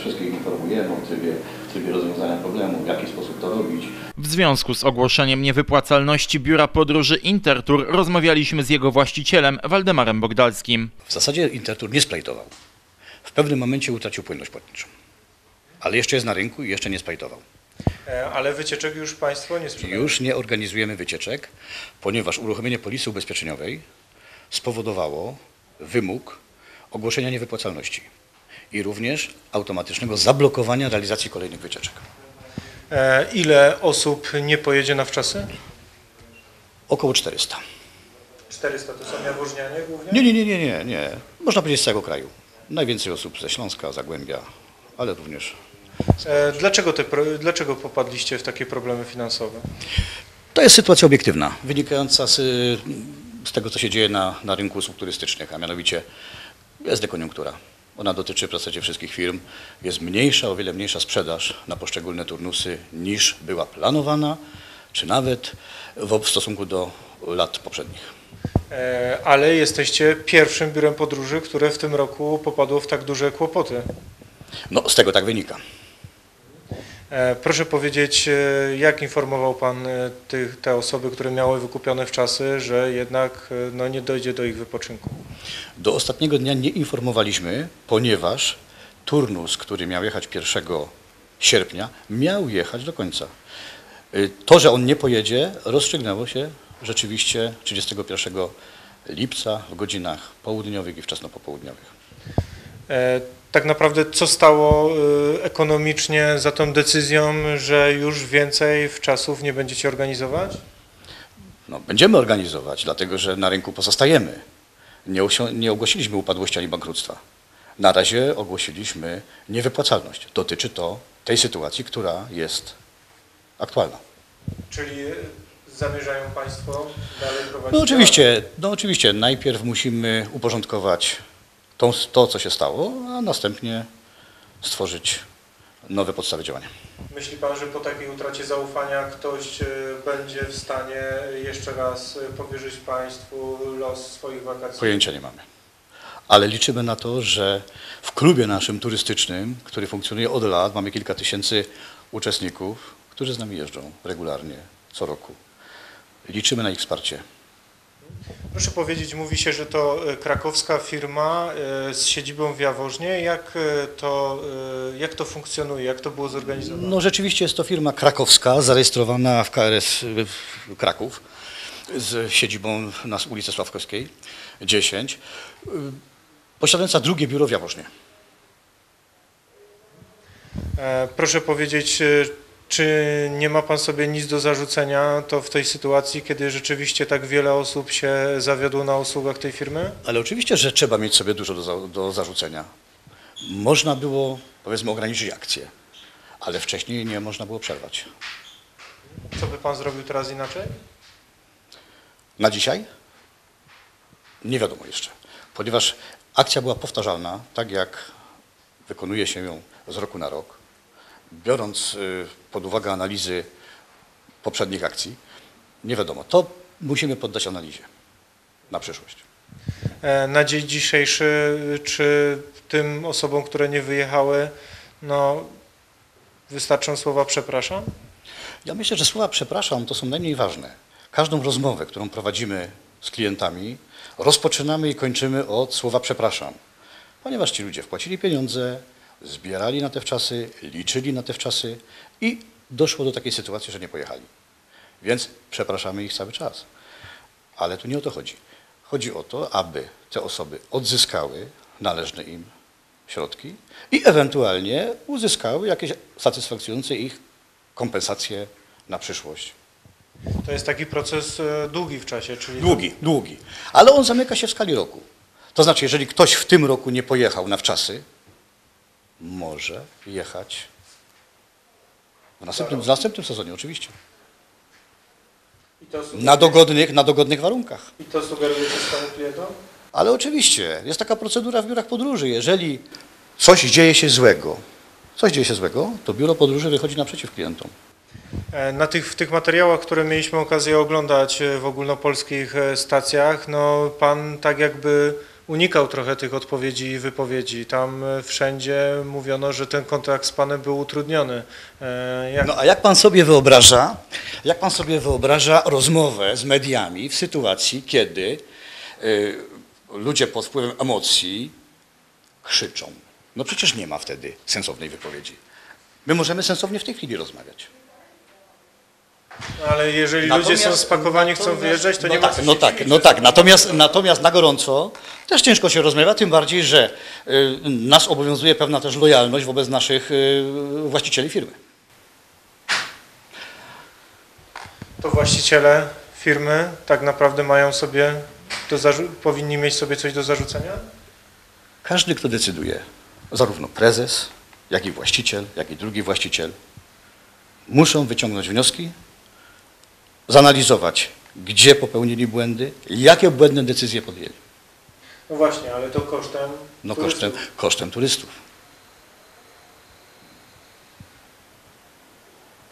wszystkich informujemy o trybie, trybie rozwiązania problemu, w jaki sposób to robić. W związku z ogłoszeniem niewypłacalności biura podróży Intertour rozmawialiśmy z jego właścicielem Waldemarem Bogdalskim. W zasadzie Intertour nie splajtował. W pewnym momencie utracił płynność płatniczą. Ale jeszcze jest na rynku i jeszcze nie splajtował. E, Ale wycieczek już Państwo nie sprzedają. Już nie organizujemy wycieczek, ponieważ uruchomienie polisy ubezpieczeniowej spowodowało wymóg ogłoszenia niewypłacalności i również automatycznego zablokowania realizacji kolejnych wycieczek. E, Ile osób nie pojedzie na wczasy? Około 400. 400 to są jaworznianie głównie? Nie, nie, nie, nie, nie, nie. Można powiedzieć z całego kraju. Najwięcej osób ze Śląska, Zagłębia, ale również. E, Dlaczego, te, dlaczego popadliście w takie problemy finansowe? To jest sytuacja obiektywna, wynikająca z, z tego, co się dzieje na, na rynku usług turystycznych, a mianowicie jest dekoniunktura. Ona dotyczy w zasadzie wszystkich firm. Jest mniejsza, o wiele mniejsza sprzedaż na poszczególne turnusy niż była planowana, czy nawet w, stosunku do lat poprzednich. E, Ale jesteście pierwszym biurem podróży, które w tym roku popadło w tak duże kłopoty. No, z tego tak wynika. E, Proszę powiedzieć, e, jak informował Pan e, tych, te osoby, które miały wykupione wczasy, że jednak no, nie dojdzie do ich wypoczynku? Do ostatniego dnia nie informowaliśmy, ponieważ turnus, który miał jechać 1 sierpnia, miał jechać do końca. To, że on nie pojedzie, rozstrzygnęło się rzeczywiście 31 lipca w godzinach południowych i wczesnopopołudniowych. E, Tak naprawdę co stało e, ekonomicznie za tą decyzją, że już więcej wczasów nie będziecie organizować? No, będziemy organizować, dlatego że na rynku pozostajemy. Nie, nie ogłosiliśmy upadłości ani bankructwa. Na razie ogłosiliśmy niewypłacalność. Dotyczy to tej sytuacji, która jest aktualna. Czyli e, zamierzają Państwo dalej prowadzić? No oczywiście, no oczywiście, najpierw musimy uporządkować tą, to, co się stało, a następnie stworzyć nowe podstawy działania. Myśli Pan, że po takiej utracie zaufania ktoś e, będzie w stanie jeszcze raz e, powierzyć Państwu los swoich wakacji? Pojęcia nie mamy. Ale liczymy na to, że w klubie naszym turystycznym, który funkcjonuje od lat, mamy kilka tysięcy uczestników, którzy z nami jeżdżą regularnie, co roku. Liczymy na ich wsparcie. Proszę powiedzieć, mówi się, że to e, krakowska firma e, z siedzibą w Jaworznie. Jak e, to, jak to funkcjonuje? Jak to było zorganizowane? No rzeczywiście jest to firma krakowska, zarejestrowana w KRS w Kraków z siedzibą na ulicy Sławkowskiej 10, y, posiadająca drugie biuro w Jaworznie. Proszę powiedzieć, czy nie ma Pan sobie nic do zarzucenia to w tej sytuacji, kiedy rzeczywiście tak wiele osób się zawiodło na usługach tej firmy? Ale oczywiście, że trzeba mieć sobie dużo do, do zarzucenia. Można było, powiedzmy, ograniczyć akcję, ale wcześniej nie można było przerwać. Co by Pan zrobił teraz inaczej? Na dzisiaj? Nie wiadomo jeszcze, ponieważ akcja była powtarzalna, tak jak wykonuje się ją z roku na rok, biorąc y, pod uwagę analizy poprzednich akcji, nie wiadomo. To musimy poddać analizie na przyszłość. E, Na dzień dzisiejszy, czy tym osobom, które nie wyjechały, no, wystarczą słowa przepraszam? Ja myślę, że słowa przepraszam to są najmniej ważne. Każdą rozmowę, którą prowadzimy z klientami, rozpoczynamy i kończymy od słowa przepraszam. Ponieważ ci ludzie wpłacili pieniądze, zbierali na te wczasy, liczyli na te wczasy i doszło do takiej sytuacji, że nie pojechali. Więc przepraszamy ich cały czas. Ale tu nie o to chodzi. Chodzi o to, aby te osoby odzyskały należne im środki i ewentualnie uzyskały jakieś satysfakcjonujące ich kompensacje na przyszłość. To jest taki proces e, długi w czasie, czyli... Długi, długi. Ale on zamyka się w skali roku. To znaczy, jeżeli ktoś w tym roku nie pojechał na wczasy, może jechać w następnym, w następnym sezonie, oczywiście. I to, Na dogodnych, na dogodnych warunkach. I to sugerujecie swojemu klientom? Ale oczywiście, jest taka procedura w biurach podróży. Jeżeli coś dzieje się złego, coś dzieje się złego, to biuro podróży wychodzi naprzeciw klientom. E, Na tych, w tych materiałach, które mieliśmy okazję oglądać e, w ogólnopolskich e, stacjach, no pan tak jakby unikał trochę tych odpowiedzi i wypowiedzi. Tam e, wszędzie mówiono, że ten kontakt z panem był utrudniony. E, Jak No a jak pan sobie wyobraża, jak pan sobie wyobraża rozmowę z mediami w sytuacji, kiedy y, ludzie pod wpływem emocji krzyczą? No przecież nie ma wtedy sensownej wypowiedzi. My możemy sensownie w tej chwili rozmawiać. Ale jeżeli ludzie są spakowani, chcą natomiast- wyjeżdżać, to no nie tak, ma No tak, no tak. Natomiast, natomiast na gorąco też ciężko się rozmawia, tym bardziej, że y, nas obowiązuje pewna też lojalność wobec naszych y, właścicieli firmy. To właściciele firmy tak naprawdę mają sobie, do powinni mieć sobie coś do zarzucenia? Każdy, kto decyduje, zarówno prezes, jak i właściciel, jak i drugi właściciel, muszą wyciągnąć wnioski, zanalizować, gdzie popełnili błędy, jakie błędne decyzje podjęli. No właśnie, ale to kosztem No turystów. kosztem, kosztem turystów.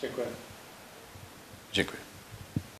Dziękuję. Dziękuję.